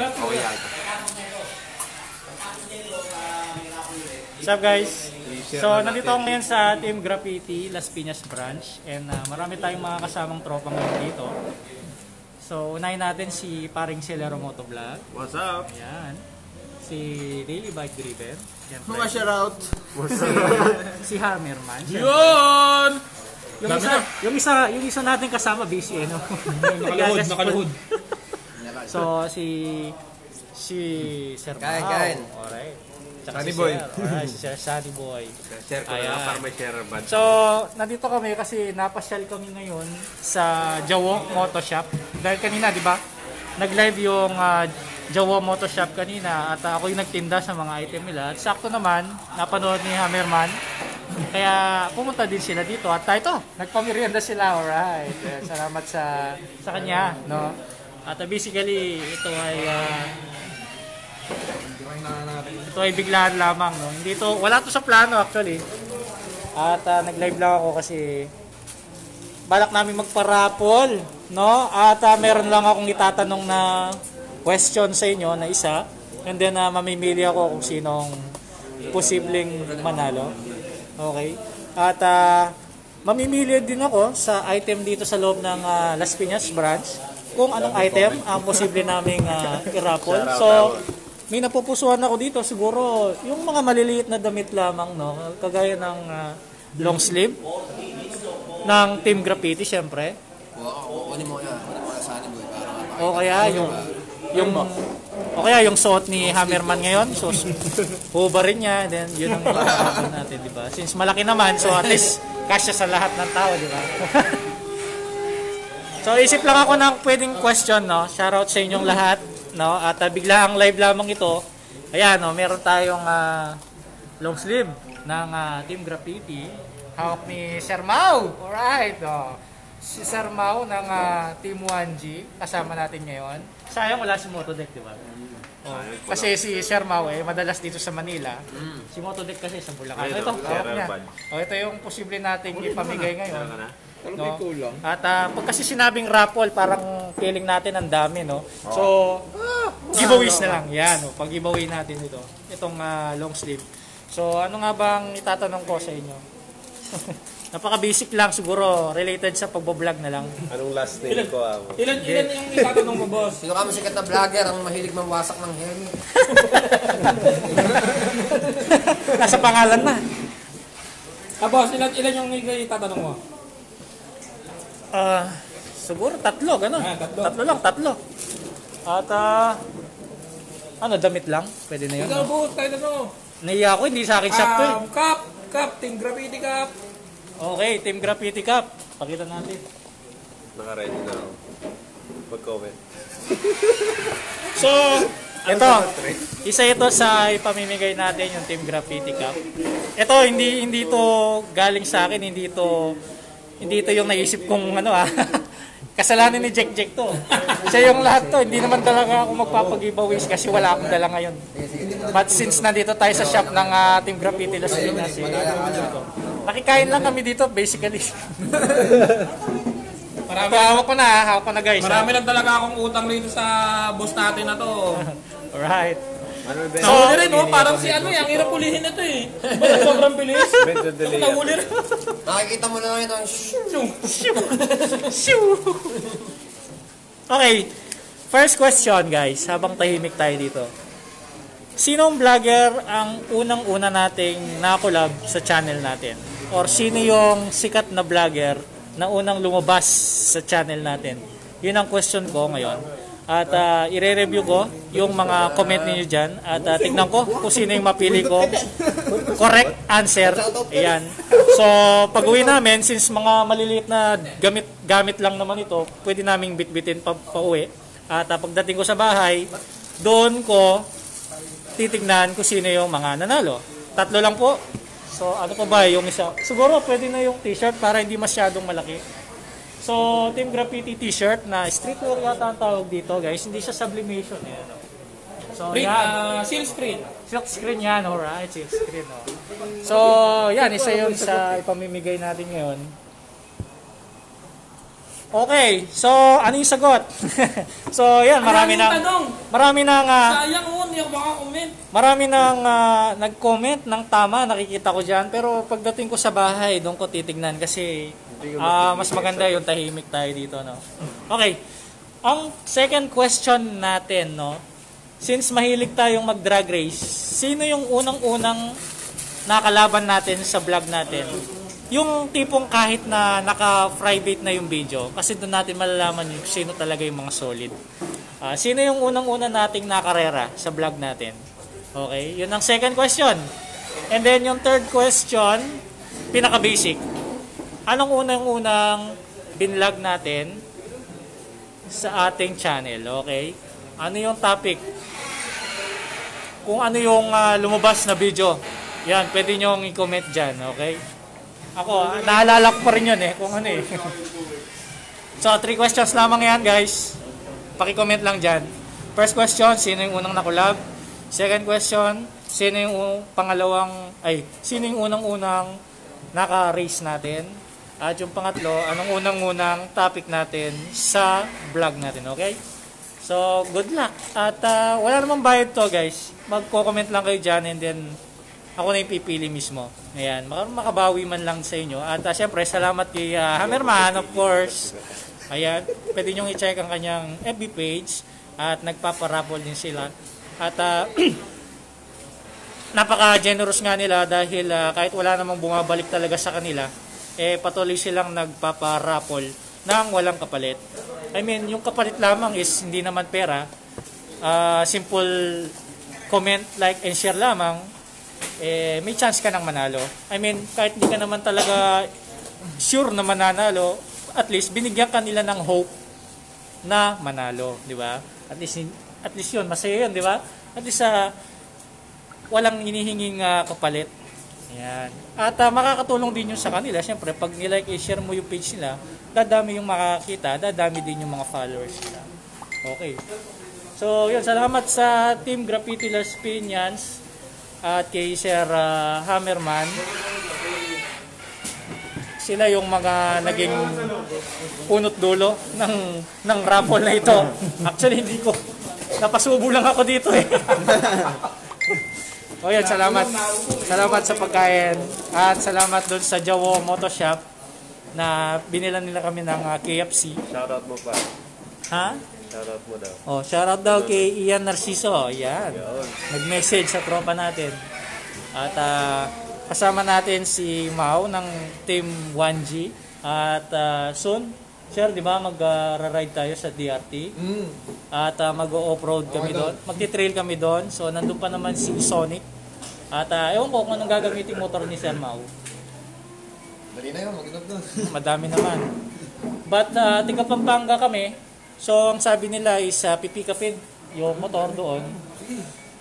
Oh, yeah. What's up guys? So, nandito ako ngayon sa Team Graffiti Las Piñas Branch and uh, marami tayong mga kasamang tropa ngayon dito. So, unahin natin si paring Celero Motovlog. What's up? Ayan. Si Daily Bike Driven. Mga shoutout. Si Hammerman. Yun! Yung isa, yung isa, yung isa natin kasama busy eh, no? Nakaluhod, nakaluhod. So, si si Sir Kain, Mau. kain. Alright. Tsaka Sunny si Boy. Sir. Alright, si Sir Sunny Boy. Share ko na Ayan. lang para may share bad. So, nandito kami kasi napasyal kami ngayon sa Jawo Moto Shop. Dahil kanina, di ba? Nag-live yung uh, Jawo Moto Shop kanina at uh, ako yung nagtinda sa mga item nila. At sakto naman, napanood ni Hammerman. Kaya pumunta din sila dito at uh, ito, nagpamerienda sila. Alright. Salamat sa sa kanya, no? At uh, basically, ito ay uh, ito ay biglaan lamang, no? Hindi to, wala to sa plano actually. At ah, nag-live lang ako kasi balak namin magparapol, no? At ah, meron lang akong itatanong na question sa inyo na isa. And then ah, mamimili ako kung sinong posibleng manalo. Okay? At ah, mamimili din ako sa item dito sa loob ng ah, Las Piñas branch kung anong item ang posible naming ah, i-raffle. So, may napupusuan ako dito siguro yung mga maliliit na damit lamang no kagaya ng ah, long sleeve ng Team Graffiti syempre yan. Kunin mo mapakita. o kaya yung yung o kaya yung suot ni Hammerman ngayon so hubarin niya then yun ang natin di ba since malaki naman so at least kasya sa lahat ng tao di ba So isip lang ako ng pwedeng question no. Shoutout sa inyong lahat no. At uh, bigla ang live lamang ito. Ayan no, meron tayong ah, long sleeve ng ah, Team Graffiti. Hawak ni Sir Mau. Alright. Oh. Si Sir Mau ng ah, Team 1G kasama natin ngayon. Sayang wala si Motodeck, di ba? Oh, kasi si Sir Mau eh, madalas dito sa Manila. Si Motodeck kasi sa Bulacan. Ayun, ito, oh. Alban. Oh, ito yung posible nating ipamigay ngayon. Ka na? No? At ah, pag kasi sinabing raffle, parang feeling natin ang dami, no? So, giveaways na lang. Yan, no? pag giveaway natin ito. Itong ah, long sleeve. So, ano nga bang itatanong ko sa inyo? Napaka-basic lang siguro, related sa pagbablog na lang. Anong last name ko? ah? Ilan, ilan yung itatanong mo, boss? Sino kami sikat na vlogger ang mahilig mawasak ng helmet? Nasa pangalan na. Ah, boss, ilan, ilan yung itatanong mo? Ah, siguro tatlo, gano'n. Ah, tatlo. Tatlo lang, tatlo. At, ah, ano, damit lang? Pwede na yun. Ikaw, no? tayo na Naiya ako, hindi sa akin sakto eh. Um, cup, cup, Team Graffiti Cup. Okay, Team Graffiti Cup. Pakita natin. Naka-ready na ako. Mag-comment. So, ito. Isa ito sa ipamimigay natin yung Team Graffiti Cup. Ito, hindi hindi to galing sa akin, hindi to hindi ito yung naisip kong ano ah. Kasalanan ni Jack Jack to. Siya yung lahat to. Hindi naman talaga ako magpapag-giveaways kasi wala akong dala ngayon. But since nandito tayo sa shop ng ah, Team Graffiti Las Piñas, eh, nakikain lang kami dito basically. Marami, Hawak ko na, ah. hawak ko na guys. ah. marami lang talaga akong utang rito sa boss natin na to. Alright. So, Nahuli rin, oh, parang si ano, eh, ang hirap ulihin na to eh. Sobrang bilis? Nahuli rin. Nakikita mo na lang ito. Shhh! Shoo! Okay. First question guys, habang tahimik tayo dito. Sinong vlogger ang unang-una nating nakolab sa channel natin? Or sino yung sikat na vlogger na unang lumabas sa channel natin? Yun ang question ko ngayon. At uh, ire-review ko yung mga comment niyo dyan at ah, tignan ko kung sino yung mapili ko. Correct answer. Ayan. So, pag uwi namin, since mga maliliit na gamit gamit lang naman ito, pwede naming bitbitin pa, pa uwi. At ah, pagdating ko sa bahay, doon ko titignan kung sino yung mga nanalo. Tatlo lang po. So, ano pa ba yung isa? Siguro pwede na yung t-shirt para hindi masyadong malaki. So, Team Graffiti t-shirt na streetwear yata ang tawag dito, guys. Hindi siya sublimation. Eh, ano. So, Print, yan. ah, seal screen. Silk screen yan, alright. Silk screen, oh. So, yan. Isa yun sa ipamimigay natin ngayon. Okay, so ano yung sagot? so yan, marami Maraming na tanong. marami nang ah, Sayang mo, hindi ako makakomment. marami nang ah, nag-comment ng tama, nakikita ko diyan, pero pagdating ko sa bahay, doon ko titignan kasi ah, mas maganda yung tahimik tayo dito, no. Okay. Ang second question natin, no. Since mahilig tayong mag-drag race, sino yung unang-unang nakalaban natin sa vlog natin? Yung tipong kahit na naka-private na yung video, kasi doon natin malalaman yung sino talaga yung mga solid. Ah, sino yung unang-una nating nakarera sa vlog natin? Okay, yun ang second question. And then yung third question, pinaka-basic. Anong unang-unang binlog natin sa ating channel? Okay? Ano yung topic? Kung ano yung ah, lumabas na video, yan, pwede nyo i-comment dyan, okay? Ako, ah, naalala ko pa rin yun eh, kung ano eh. so, three questions lamang yan, guys. Paki-comment lang dyan. First question, sino yung unang nakulab? Second question, sino yung pangalawang, ay, sino yung unang-unang naka-race natin? At yung pangatlo, anong unang-unang topic natin sa vlog natin, okay? So, good luck. At ah, wala namang bayad to, guys. Magko-comment lang kayo dyan and then ako na yung pipili mismo. Ayan, maka- makabawi man lang sa inyo. At uh, syempre, salamat kay ah, Hammerman, of course. Ayan, pwede nyo i-check ang kanyang FB page at nagpaparapol din sila. At ah, napaka-generous nga nila dahil ah, kahit wala namang bumabalik talaga sa kanila, eh patuloy silang nagpaparapol ng walang kapalit. I mean, yung kapalit lamang is hindi naman pera. Ah, simple comment, like, and share lamang, eh, may chance ka nang manalo. I mean, kahit hindi ka naman talaga sure na mananalo, at least binigyan ka nila ng hope na manalo, di ba? At least at least 'yun, masaya 'yun, di ba? At least sa walang hinihinging ah, kapalit. Yan. At ah, makakatulong din 'yun sa kanila. Siyempre, pag nilike i-share mo yung page nila, dadami yung makakita, dadami din yung mga followers nila. Okay. So, yun, salamat sa Team Graffiti Las Piñas at kay Sir ah, Hammerman. Sila yung mga naging punot dulo ng ng raffle na ito. Actually, hindi ko napasubo lang ako dito eh. o yan, salamat. Salamat sa pagkain at salamat doon sa Jawo Moto Shop na binilan nila kami ng ah, KFC. Shoutout mo pa. Ha? Shoutout mo daw. Oh, shoutout daw kay Ian Narciso. Yan. Yun. Nag-message sa tropa natin. At ah, kasama natin si Mau ng Team 1G. At ah, soon, sir, di ba mag-ride tayo sa DRT? Mm. At ah, mag-off-road kami doon. Magti-trail kami doon. So, nandun pa naman si Sonic. At ah, ewan ko kung anong gagamitin motor ni Sir Mau. Dali na yun, mag-inod doon. Madami naman. But uh, tiga Pampanga kami. So ang sabi nila is uh, pipikapin yung motor doon.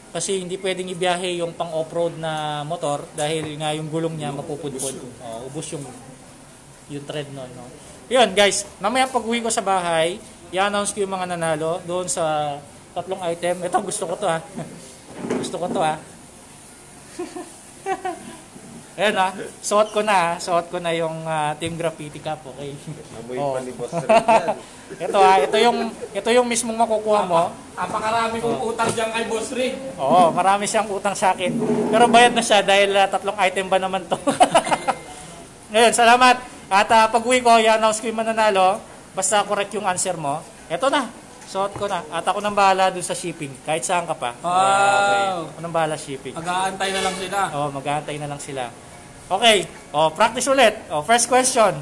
Kasi hindi pwedeng ibiyahe yung pang off-road na motor dahil nga yung gulong niya mapupudpud. Oh, ubos yung yung tread noon, no. Yun, guys. Mamaya pag uwi ko sa bahay, i-announce ko yung mga nanalo doon sa tatlong item. Ito gusto ko to ha. gusto ko to ha. Ayan ha. Suot ko na ha. Suot ko na yung ah, Team Graffiti Cup. Okay. Amoy Oh. pa ni Boss Red yan. ito ha. Ito yung, ito yung mismong makukuha mo. Apakarami kong utang dyan kay Boss Rig. Oo, marami siyang utang sa akin. Pero bayad na siya dahil ah, tatlong item ba naman to. Ngayon, salamat. At uh, pag uwi ko, i-announce ko yung mananalo. Basta correct yung answer mo. Ito na. Suot ko na. At ako nang bahala dun sa shipping. Kahit saan ka pa. Wow. Okay. Ako nang bahala shipping. Mag-aantay na lang sila. Oh, mag-aantay na lang sila. Okay. Oh, practice ulit. Oh, first question.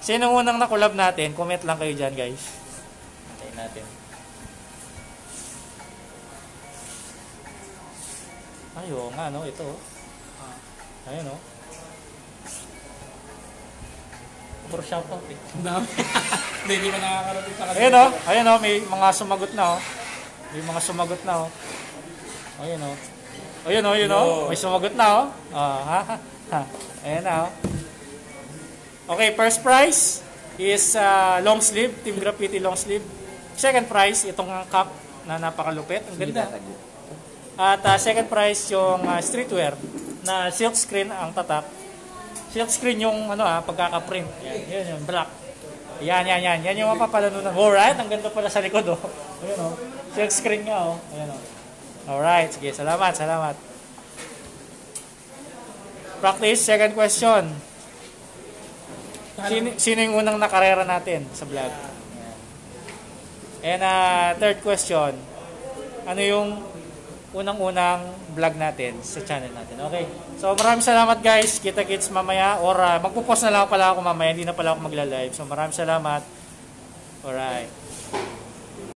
Sino unang nakulab natin? Comment lang kayo dyan, guys. Antayin natin. Ay, oo nga, no? Ito. oh. Ayun, no? Puro shoutout, eh. Dami. Hindi, hindi pa nakakarating sa kanila. Ayun, no? Ayun, no? May mga sumagot na, oh. May mga sumagot na, oh. Ayun, no? Ayun, no? Ayun, no? May sumagot na, oh. Ah, ha, ha, ha. Ayun na, oh. Okay, first prize is uh, long sleeve, Team Graffiti long sleeve. Second prize, itong cup na napakalupit. Ang ganda. At uh, second prize yung uh, streetwear na silk screen ang tatak. Silk screen yung ano ah, pagkaka-print. Yan, yan yung black. Yan, yan, yan. Yan yung mapapalanunan. Alright, ang ganda pala sa likod, oh. Ayan, oh. Silk screen nga, oh. Ayan, oh. Alright, sige. Salamat, salamat. Practice, second question. Sino, sino yung unang nakarera natin sa vlog? And uh, third question. Ano yung unang-unang vlog natin sa channel natin? Okay. So maraming salamat guys. Kita-kits mamaya or uh, magpo-post na lang pala ako mamaya. Hindi na pala ako magla-live. So maraming salamat. Alright.